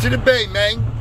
to the bay, man.